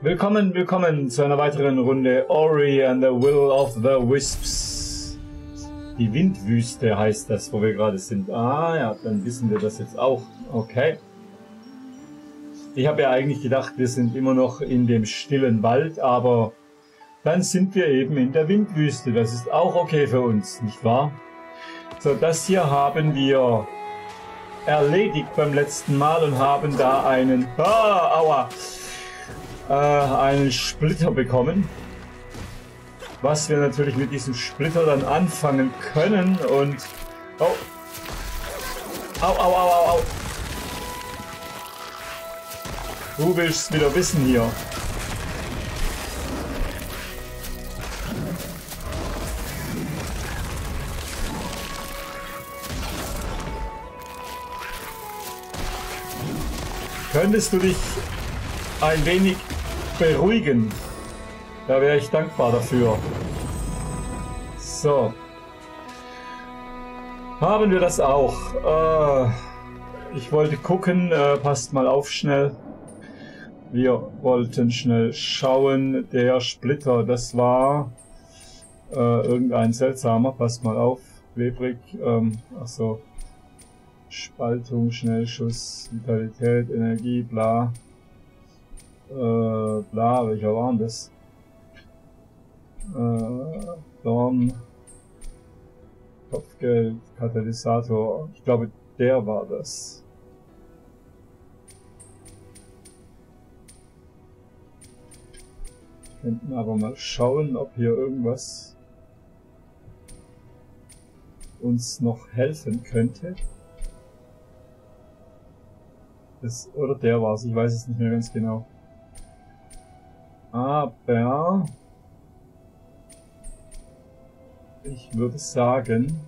Willkommen, willkommen zu einer weiteren Runde Ori and the Will of the Wisps. Die Windwüste heißt das, wo wir gerade sind. Ah ja, dann wissen wir das jetzt auch. Okay. Ich habe ja eigentlich gedacht, wir sind immer noch in dem stillen Wald, aber dann sind wir eben in der Windwüste. Das ist auch okay für uns, nicht wahr? So, das hier haben wir erledigt beim letzten Mal und haben da einen, ah, aua, äh, einen Splitter bekommen. Was wir natürlich mit diesem Splitter dann anfangen können und... Oh. Au, au, au, au, au. Du willst wieder wissen hier. Könntest du dich ein wenig beruhigen? Da wäre ich dankbar dafür. So. Haben wir das auch. Äh, ich wollte gucken, äh, passt mal auf schnell. Wir wollten schnell schauen. Der Splitter, das war äh, irgendein seltsamer. Passt mal auf. Klebrig. Ähm, achso. Spaltung, Schnellschuss, Vitalität, Energie, bla. Äh, bla, welcher war denn das? Äh, Dorn. Kopfgeld, Katalysator. Ich glaube, der war das. Könnten aber mal schauen, ob hier irgendwas uns noch helfen könnte. Das, oder der war es, ich weiß es nicht mehr ganz genau. Aber ich würde sagen,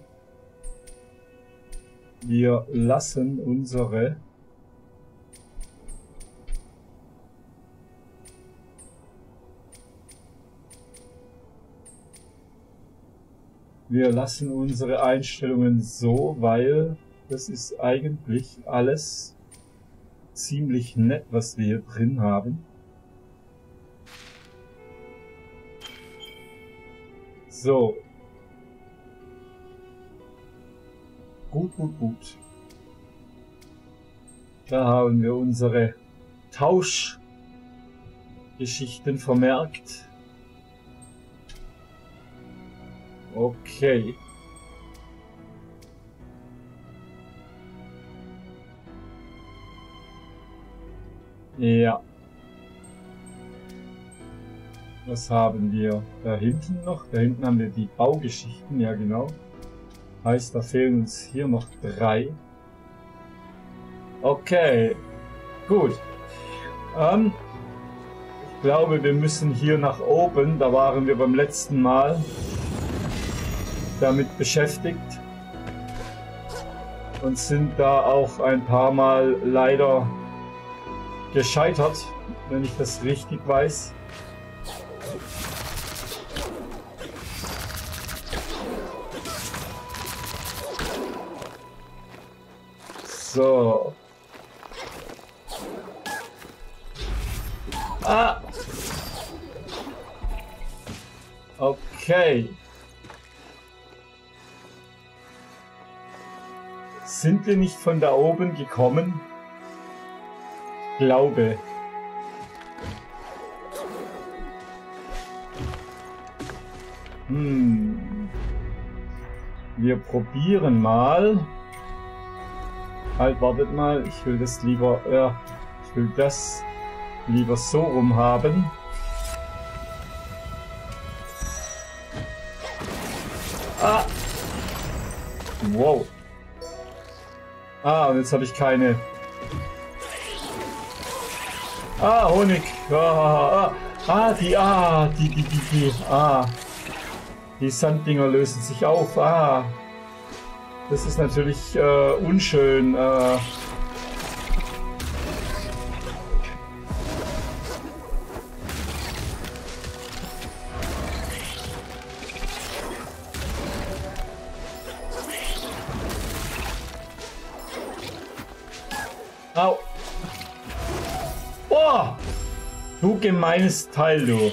wir lassen unsere wir lassen unsere Einstellungen so, weil das ist eigentlich alles ziemlich nett, was wir hier drin haben. So. Gut, gut, gut. Da haben wir unsere Tauschgeschichten vermerkt. Okay. Ja. Was haben wir da hinten noch? Da hinten haben wir die Baugeschichten, ja genau. Heißt, da fehlen uns hier noch drei. Okay, gut. Ähm, ich glaube, wir müssen hier nach oben. Da waren wir beim letzten Mal damit beschäftigt. Und sind da auch ein paar Mal leider gescheitert, wenn ich das richtig weiß. So. Ah. Okay. Sind wir nicht von da oben gekommen? glaube. Hm. Wir probieren mal. Halt, wartet mal. Ich will das lieber, ja, ich will das lieber so rum haben. Ah! Wow. Ah, und jetzt habe ich keine Ah, Honig. Ah, ah, ah, die, ah, die, die, die, die, ah. Die Sanddinger lösen sich auf. Ah. Das ist natürlich äh, unschön. Äh. Au. Du gemeines Teil, du.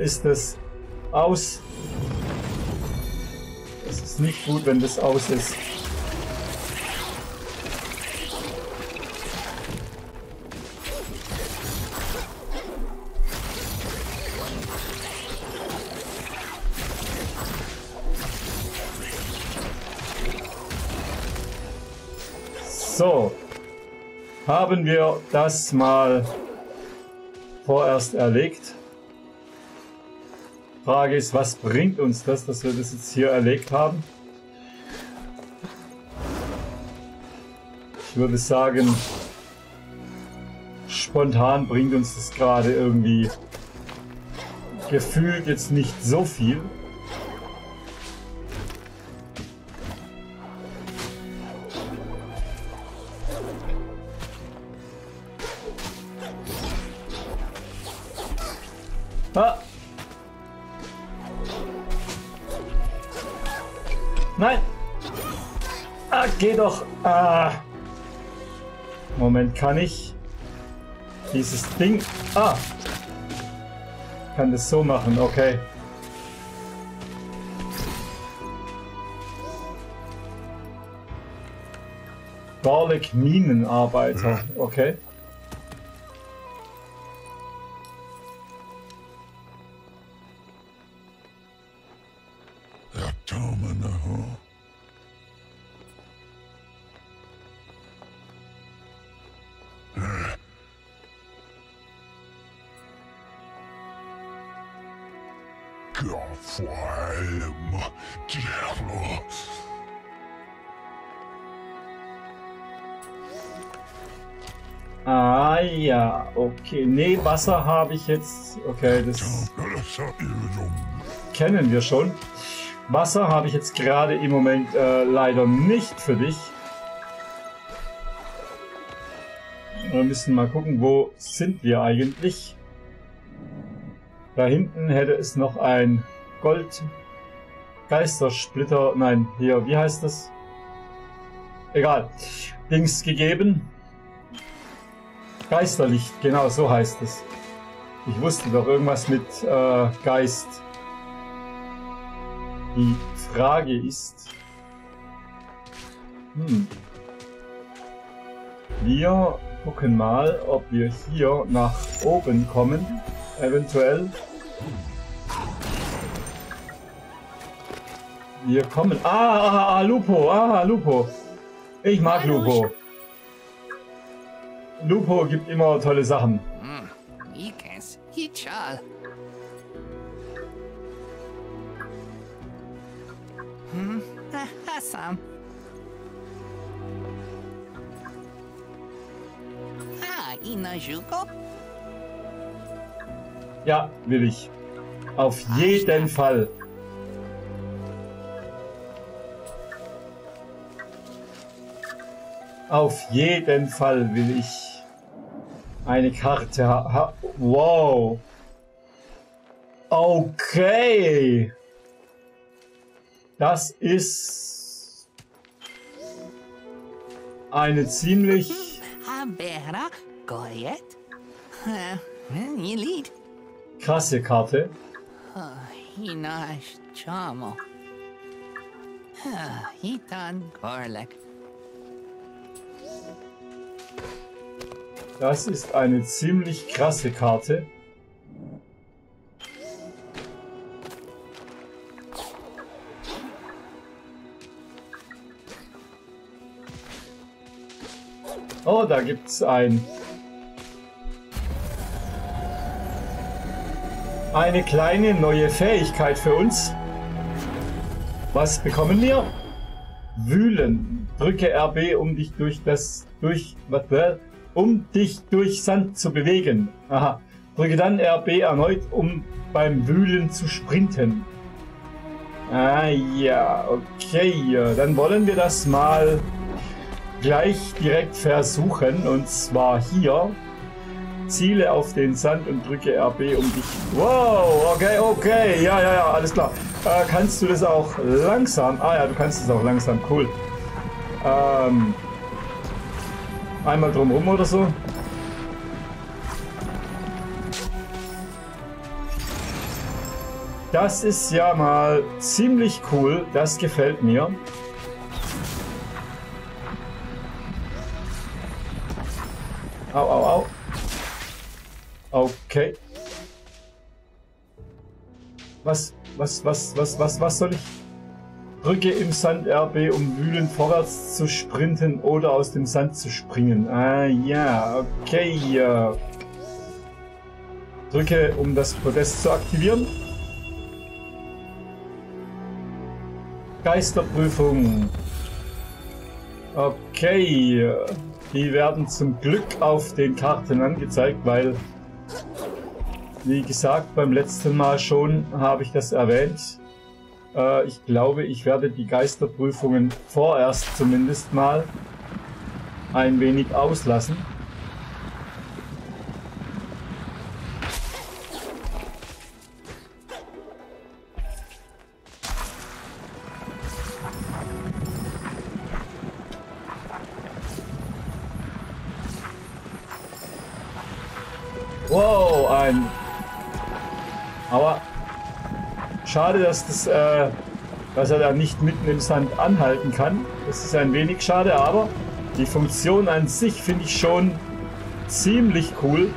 Ist das aus? Es ist nicht gut, wenn das aus ist. So. Haben wir das mal vorerst erlegt. Frage ist, was bringt uns das, dass wir das jetzt hier erlegt haben? Ich würde sagen, spontan bringt uns das gerade irgendwie gefühlt jetzt nicht so viel. Ah. Moment, kann ich dieses Ding... Ah! Kann das so machen, okay. Garlic Minenarbeiter, okay. Der Huh? Vor allem Diablo. Ah ja, okay. Nee, Wasser habe ich jetzt. Okay, das kennen wir schon. Wasser habe ich jetzt gerade im Moment äh, leider nicht für dich. Wir müssen mal gucken, wo sind wir eigentlich? Da hinten hätte es noch ein Gold Geistersplitter, nein, hier, wie heißt das? Egal. Dings gegeben. Geisterlicht, genau so heißt es. Ich wusste doch irgendwas mit äh, Geist. Die Frage ist... Hm. Wir gucken mal, ob wir hier nach oben kommen. Eventuell. Wir kommen... Ah, ah, ah, Lupo, ah, Lupo. Ich mag Lupo. Lupo gibt immer tolle Sachen. Ikes, Hichal. Hmm, Hassan. Ah, Inajuko? Ja, will ich. Auf jeden Fall. Auf jeden Fall will ich eine Karte ha Wow. Okay. Das ist eine ziemlich. Krasse Karte. Inash Chamo. Hitan Gorlek. Das ist eine ziemlich krasse Karte. Oh, da gibt's ein eine kleine neue Fähigkeit für uns. Was bekommen wir? Wühlen. Drücke RB, um dich durch das, durch, was, um dich durch Sand zu bewegen. Aha. Drücke dann RB erneut, um beim Wühlen zu sprinten. Ah ja, okay. Dann wollen wir das mal gleich direkt versuchen. Und zwar hier. Ziele auf den Sand und drücke RB, um dich... Wow, okay, okay. Ja, ja, ja, alles klar. Äh, kannst du das auch langsam? Ah ja, du kannst es auch langsam. Cool. Ähm, einmal drumherum oder so. Das ist ja mal ziemlich cool. Das gefällt mir. Au, au. Okay. Was, was, was, was, was, was soll ich? Drücke im Sand RB, um wühlend vorwärts zu sprinten oder aus dem Sand zu springen. Ah ja, okay. Drücke, um das Podest zu aktivieren. Geisterprüfung. Okay. Die werden zum Glück auf den Karten angezeigt, weil, wie gesagt, beim letzten Mal schon habe ich das erwähnt. Äh, ich glaube, ich werde die Geisterprüfungen vorerst zumindest mal ein wenig auslassen. Schade, dass, das, äh, dass er da nicht mitten im Sand anhalten kann. Das ist ein wenig schade, aber die Funktion an sich finde ich schon ziemlich cool.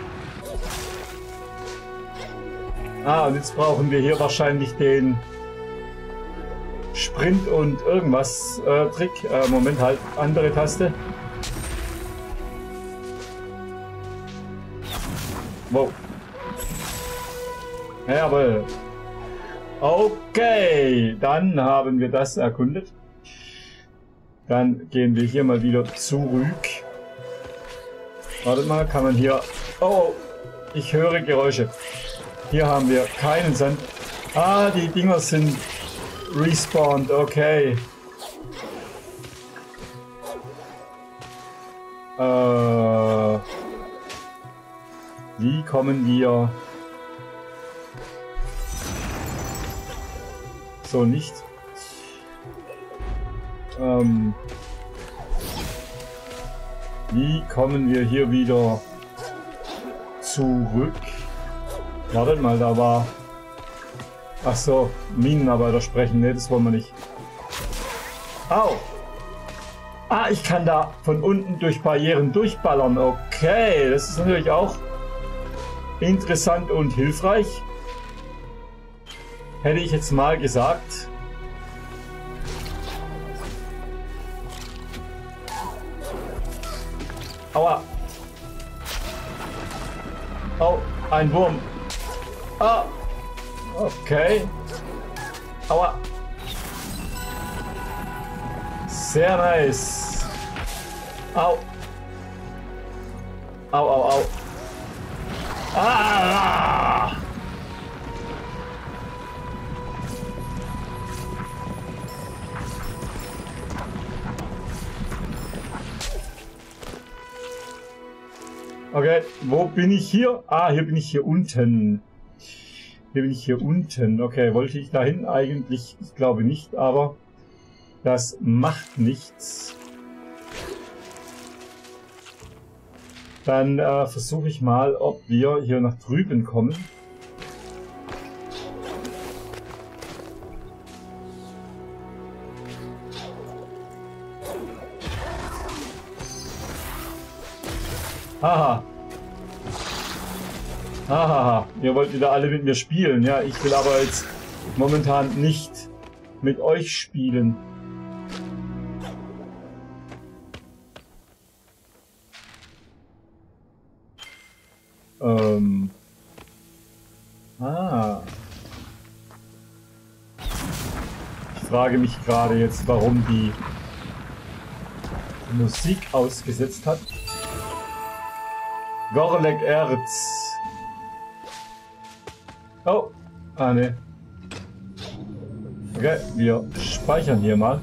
Ah, und jetzt brauchen wir hier wahrscheinlich den Sprint und irgendwas äh, Trick. Äh, Moment, halt, andere Taste. Wow. Jawohl. Okay, dann haben wir das erkundet. Dann gehen wir hier mal wieder zurück. Wartet mal, kann man hier... Oh, ich höre Geräusche. Hier haben wir keinen Sand. Ah, die Dinger sind respawned. Okay. Äh... Wie kommen wir... So nicht. Ähm... Wie kommen wir hier wieder zurück? Wartet mal, da war... Ach so, Minenarbeiter sprechen. Ne, das wollen wir nicht. Au! Ah, ich kann da von unten durch Barrieren durchballern. Okay, das ist natürlich auch interessant und hilfreich. Hätte ich jetzt mal gesagt. Aua. Oh, ein Wurm. Ah. Okay. Aua. Sehr nice. Au. Au, au, au. Ah! Okay, wo bin ich hier? Ah, hier bin ich hier unten. Hier bin ich hier unten. Okay, wollte ich dahin eigentlich? Ich glaube nicht, aber das macht nichts. Dann äh, versuche ich mal, ob wir hier nach drüben kommen. Haha. Haha. Ihr wollt wieder alle mit mir spielen. Ja, ich will aber jetzt momentan nicht mit euch spielen. Ähm. Ah. Ich frage mich gerade jetzt, warum die Musik ausgesetzt hat. Gorlek Erz. Oh, ah ne. Okay, wir speichern hier mal.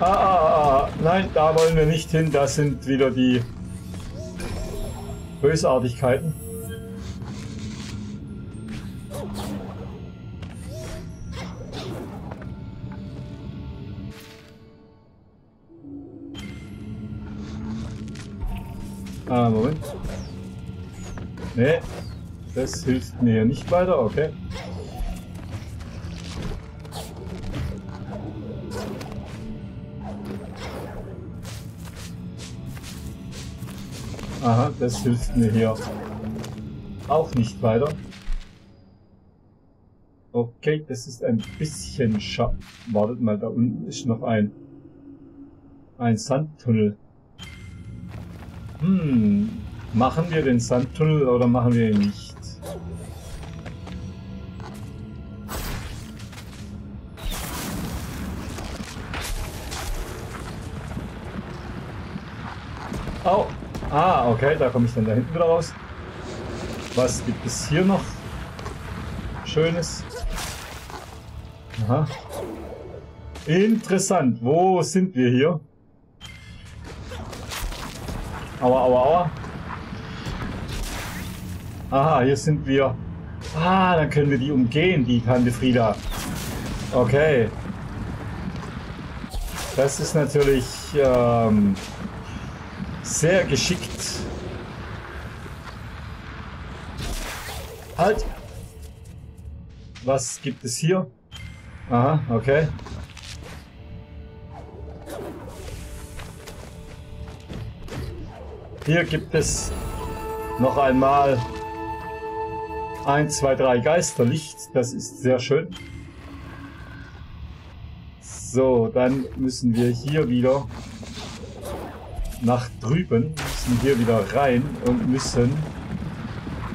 Ah, ah, ah, ah, nein, da wollen wir nicht hin. Das sind wieder die Bösartigkeiten. Ah, Moment. Nee, das hilft mir nicht weiter, okay. Aha, das hilft mir hier auch nicht weiter. Okay, das ist ein bisschen scha... Wartet mal, da unten ist noch ein... Ein Sandtunnel. Hm, machen wir den Sandtunnel oder machen wir ihn nicht? Au! Ah, okay, da komme ich dann da hinten wieder raus. Was gibt es hier noch? Schönes. Aha. Interessant. Wo sind wir hier? Aua, aua, aua. Aha, hier sind wir. Ah, dann können wir die umgehen, die Tante Frieda. Okay. Das ist natürlich ähm, sehr geschickt. Halt! Was gibt es hier? Aha, okay. Hier gibt es noch einmal 1, 2, 3 Geisterlicht. Das ist sehr schön. So, dann müssen wir hier wieder nach drüben, müssen hier wieder rein und müssen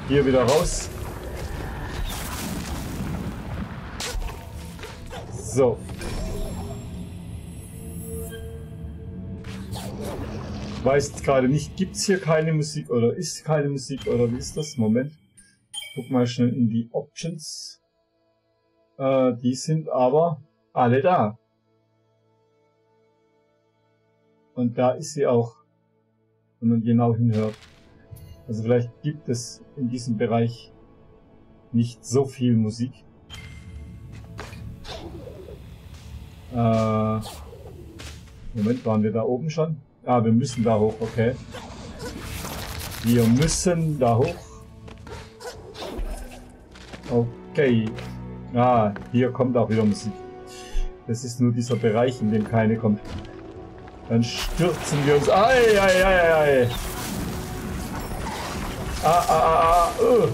hier wieder raus. So, weiß gerade nicht, gibt es hier keine Musik oder ist keine Musik oder wie ist das? Moment. Ich guck mal schnell in die Options. Äh, die sind aber alle da. Und da ist sie auch, wenn man genau hinhört. Also vielleicht gibt es in diesem Bereich nicht so viel Musik. Äh, Moment, waren wir da oben schon? Ah, wir müssen da hoch, okay. Wir müssen da hoch. Okay. Ah, hier kommt auch wieder Musik. Das ist nur dieser Bereich, in dem keine kommt. Dann stürzen wir uns. Ei, ei, ei, ei. Ah, ah, ah, ah. Uh.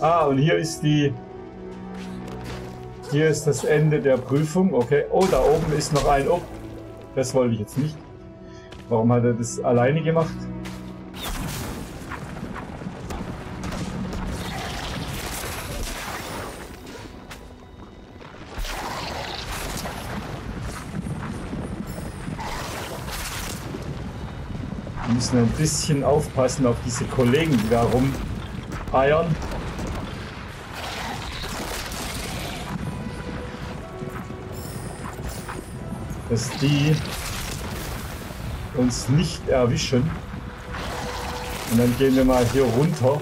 Ah, und hier ist die... Hier ist das Ende der Prüfung. Okay. Oh, da oben ist noch ein... Oh, das wollte ich jetzt nicht. Warum hat er das alleine gemacht? Wir müssen ein bisschen aufpassen auf diese Kollegen, die da rumeiern. Dass die uns nicht erwischen. Und dann gehen wir mal hier runter.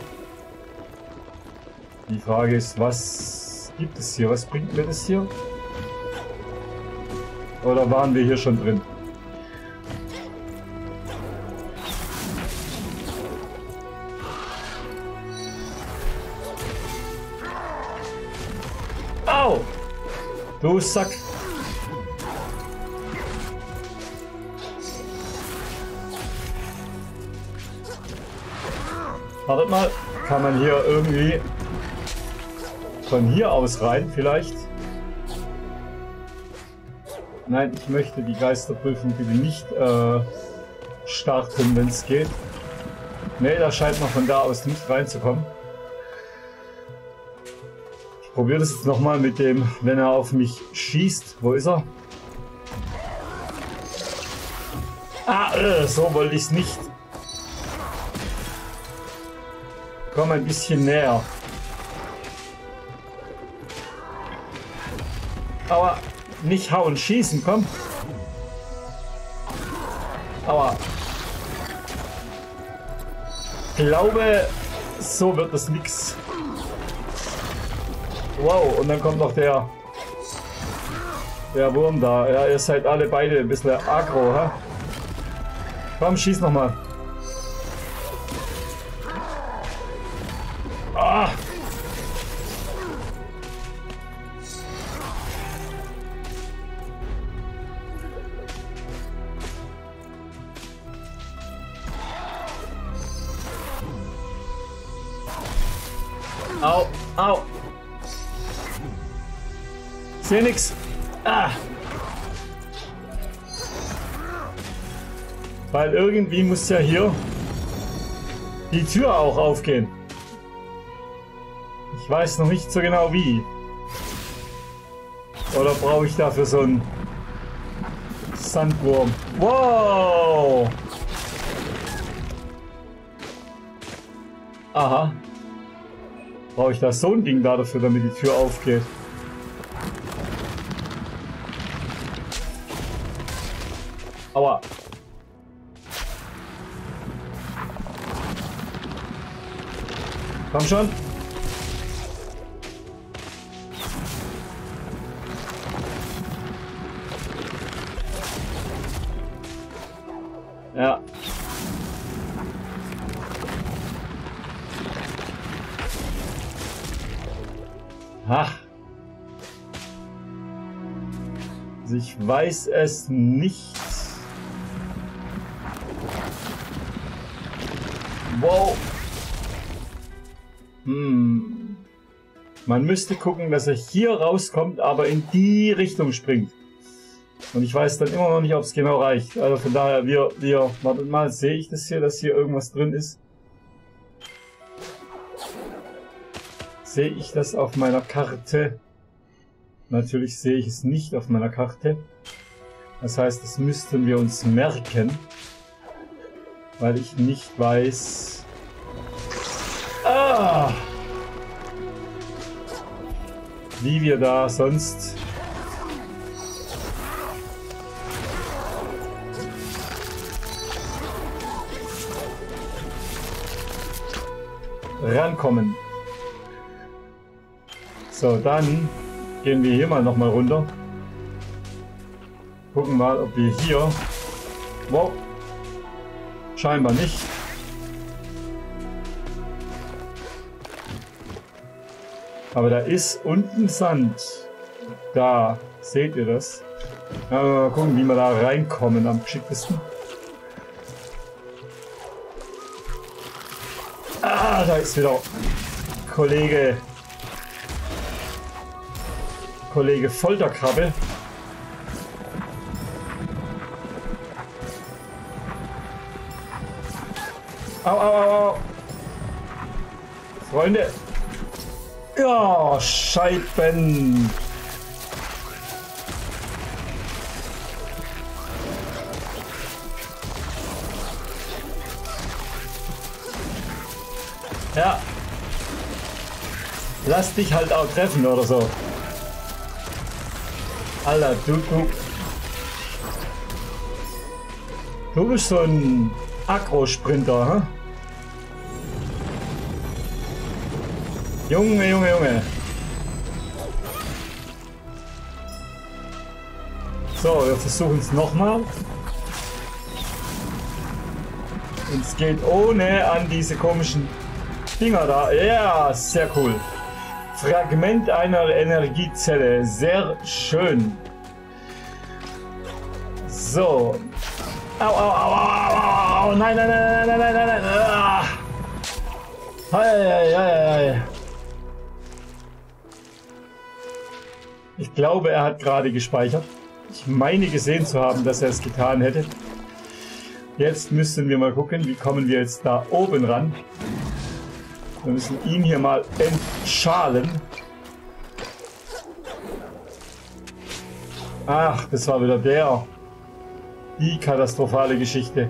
Die Frage ist, was gibt es hier? Was bringt mir das hier? Oder waren wir hier schon drin? Au! Du Sack! Wartet mal, kann man hier irgendwie von hier aus rein vielleicht? Nein, ich möchte die Geisterprüfung bitte nicht äh, starten, wenn es geht. Ne, da scheint man von da aus nicht reinzukommen. Ich probiere das jetzt nochmal mit dem, wenn er auf mich schießt. Wo ist er? Ah, äh, so wollte ich es nicht. Komm ein bisschen näher. Aber nicht hauen, schießen, komm. Aber glaube, so wird das nix. Wow, und dann kommt noch der der Wurm da. Ja, ihr seid alle beide ein bisschen aggro, ha? Komm, schieß noch Au, au. Seh nix. Ah. Weil irgendwie muss ja hier die Tür auch aufgehen. Ich weiß noch nicht so genau wie. Oder brauche ich dafür so einen Sandwurm? Wow! Aha. Brauche ich da so ein Ding da dafür, damit die Tür aufgeht? Aua. Komm schon. Ich weiß es nicht. Wow. Hm. Man müsste gucken, dass er hier rauskommt, aber in die Richtung springt. Und ich weiß dann immer noch nicht, ob es genau reicht. Also von daher, wir, wir, wartet mal, sehe ich das hier, dass hier irgendwas drin ist? Sehe ich das auf meiner Karte? Natürlich sehe ich es nicht auf meiner Karte. Das heißt, das müssten wir uns merken. Weil ich nicht weiß... Ah! Wie wir da sonst... rankommen. So, dann gehen wir hier mal nochmal runter. Gucken mal, ob wir hier... Wow. Scheinbar nicht. Aber da ist unten Sand. Da. Seht ihr das? Ja, mal gucken, wie wir da reinkommen am geschicktesten. Ah, da ist wieder Kollege Kollege Folterkrabbe. Au, au, au, au. Freunde. Ja, Scheiben. Ja. Lass dich halt auch treffen oder so. Alter, du, du. Du bist so ein Agro-Sprinter, hä? Junge, Junge, Junge. So, wir versuchen es nochmal. Und es geht ohne an diese komischen Dinger da. Ja, sehr cool. Fragment einer Energiezelle. Sehr schön. So. Au, au, au, au, au. Nein, nein, nein, nein, nein, nein, nein. Ah. Hei, hei, hei, hei. Ich glaube, er hat gerade gespeichert. Ich meine gesehen zu haben, dass er es getan hätte. Jetzt müssen wir mal gucken, wie kommen wir jetzt da oben ran. Wir müssen ihn hier mal entschalen. Ach, das war wieder der. Die katastrophale Geschichte.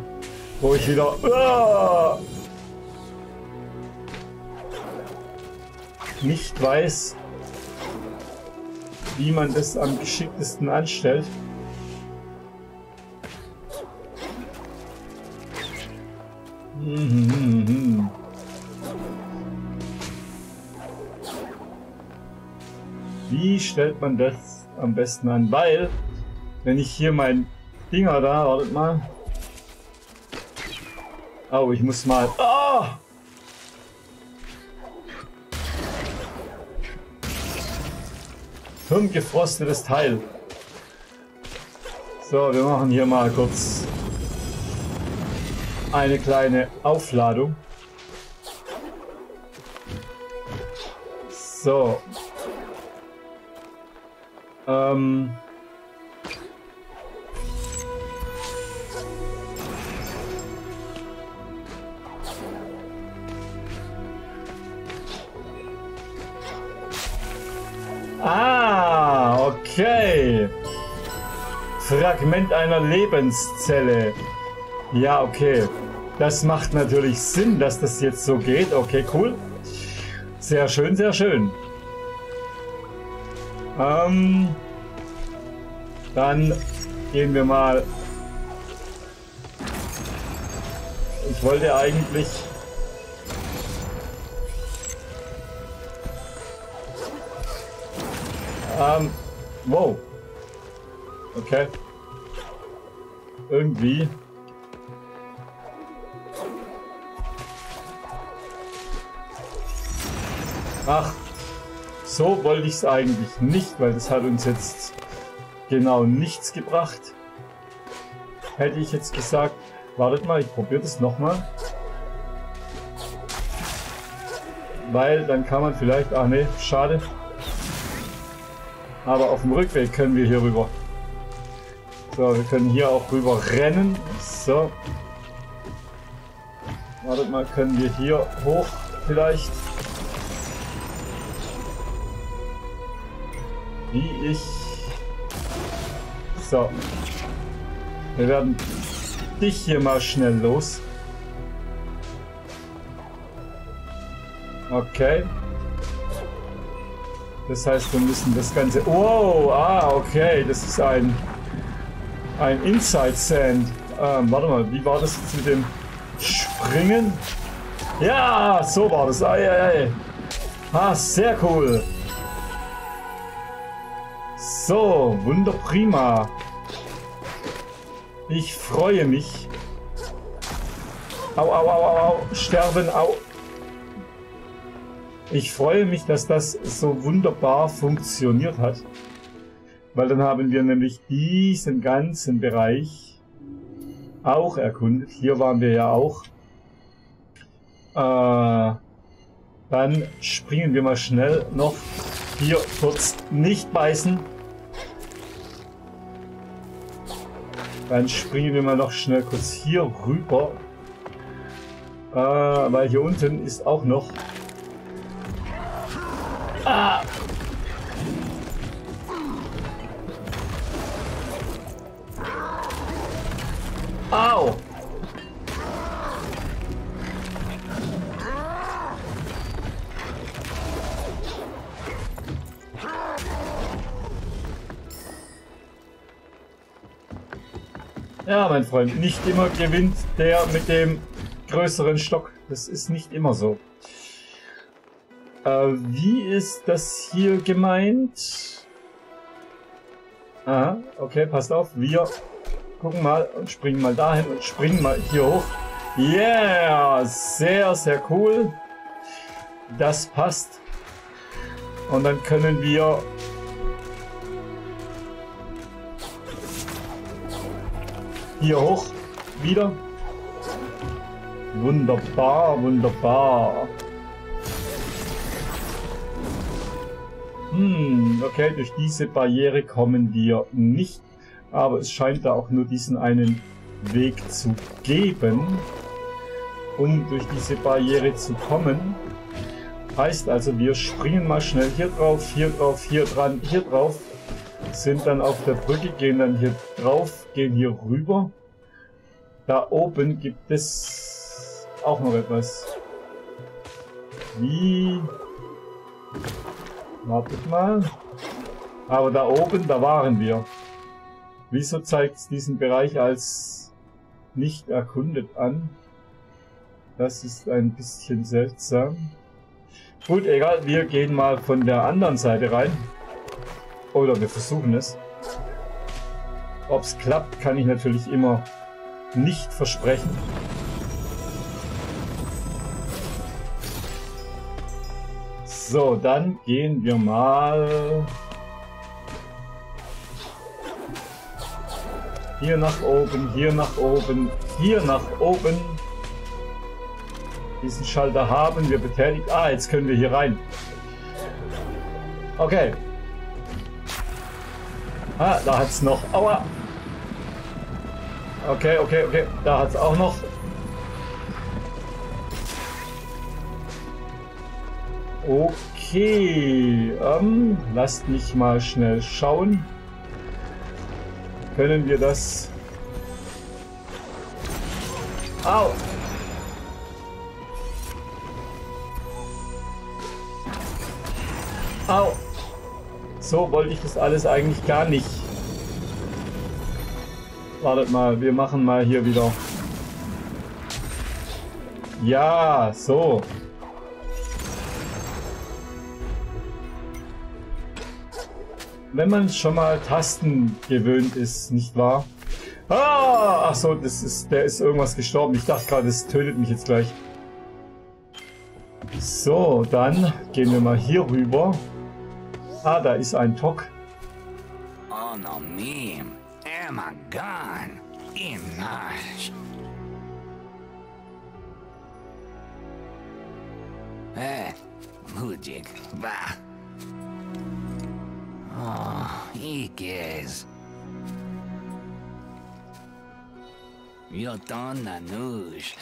Wo ich wieder... Ah, nicht weiß, wie man das am geschicktesten anstellt. Mhm. Stellt man das am besten an? Weil, wenn ich hier mein Dinger da, wartet mal. Oh, ich muss mal. Oh! Hirngefrostetes Teil. So, wir machen hier mal kurz eine kleine Aufladung. So. Ähm. Ah, okay. Fragment einer Lebenszelle. Ja, okay. Das macht natürlich Sinn, dass das jetzt so geht. Okay, cool. Sehr schön, sehr schön. Ähm, dann gehen wir mal. Ich wollte eigentlich Ähm, wow. Okay. Irgendwie. Ach, so wollte ich es eigentlich nicht, weil das hat uns jetzt genau nichts gebracht. Hätte ich jetzt gesagt, wartet mal, ich probiere das nochmal. Weil dann kann man vielleicht, ach ne, schade. Aber auf dem Rückweg können wir hier rüber. So, wir können hier auch rüber rennen. So. Wartet mal, können wir hier hoch vielleicht? Wie ich... So. Wir werden dich hier mal schnell los. Okay. Das heißt, wir müssen das Ganze... Wow, ah, okay, das ist ein, ein Inside Sand. Ähm, warte mal, wie war das jetzt mit dem Springen? Ja, so war das. Ei, ei, ei. Ah, sehr cool. So, wunderprima. Ich freue mich. Au, au, au, au, au. Sterben, au. Ich freue mich, dass das so wunderbar funktioniert hat. Weil dann haben wir nämlich diesen ganzen Bereich auch erkundet. Hier waren wir ja auch. Äh, dann springen wir mal schnell noch hier kurz nicht beißen. Dann springen wir mal noch schnell kurz hier rüber. Äh, weil hier unten ist auch noch Ah. Mein Freund, nicht immer gewinnt der mit dem größeren Stock. Das ist nicht immer so. Äh, wie ist das hier gemeint? Aha, okay, passt auf. Wir gucken mal und springen mal dahin und springen mal hier hoch. Yeah, sehr, sehr cool. Das passt. Und dann können wir hier hoch wieder. Wunderbar, wunderbar. Hm, okay, durch diese Barriere kommen wir nicht. Aber es scheint da auch nur diesen einen Weg zu geben, um durch diese Barriere zu kommen. Heißt also, wir springen mal schnell hier drauf, hier drauf, hier dran, hier drauf, sind dann auf der Brücke, gehen dann hier drauf, gehen hier rüber. Da oben gibt es auch noch etwas. Wie? Wartet mal. Aber da oben, da waren wir. Wieso zeigt es diesen Bereich als nicht erkundet an? Das ist ein bisschen seltsam. Gut, egal, wir gehen mal von der anderen Seite rein. Oder wir versuchen es. Ob es klappt, kann ich natürlich immer nicht versprechen. So, dann gehen wir mal hier nach oben, hier nach oben, hier nach oben. Diesen Schalter haben wir betätigt. Ah, jetzt können wir hier rein. Okay. Ah, da hat es noch. Aua. Okay, okay, okay. Da hat es auch noch. Okay. Ähm, lasst mich mal schnell schauen. Können wir das... Au! Au! So wollte ich das alles eigentlich gar nicht. Wartet mal, wir machen mal hier wieder. Ja, so. Wenn man schon mal Tasten gewöhnt ist, nicht wahr? Ah, ach so, das ist, der ist irgendwas gestorben. Ich dachte gerade, das tötet mich jetzt gleich. So, dann gehen wir mal hier rüber. Ah, da ist ein Tok. Oh no meme. Emma gone. Inash. Eh, Mujik, bah. Oh, Ikes. Yoton Nanush.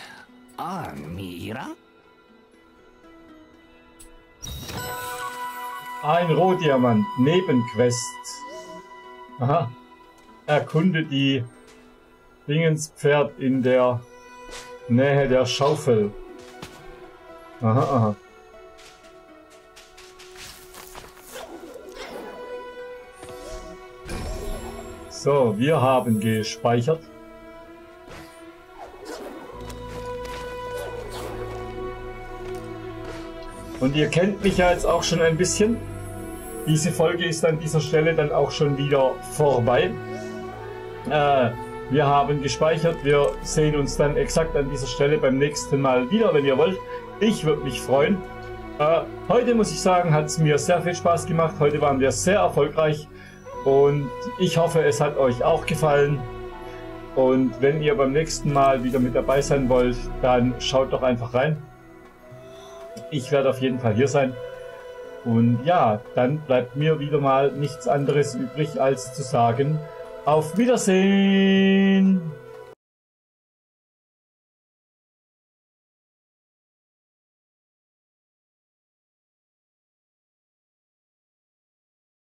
Ah, Mira? Ein Rohdiamant. Nebenquest. Aha. Erkunde die Dingenspferd in der Nähe der Schaufel. Aha, aha. So, wir haben gespeichert. Und ihr kennt mich ja jetzt auch schon ein bisschen. Diese Folge ist an dieser Stelle dann auch schon wieder vorbei. Äh, wir haben gespeichert. Wir sehen uns dann exakt an dieser Stelle beim nächsten Mal wieder, wenn ihr wollt. Ich würde mich freuen. Äh, heute muss ich sagen, hat es mir sehr viel Spaß gemacht. Heute waren wir sehr erfolgreich. Und ich hoffe, es hat euch auch gefallen. Und wenn ihr beim nächsten Mal wieder mit dabei sein wollt, dann schaut doch einfach rein. Ich werde auf jeden Fall hier sein. Und ja, dann bleibt mir wieder mal nichts anderes übrig, als zu sagen, auf Wiedersehen!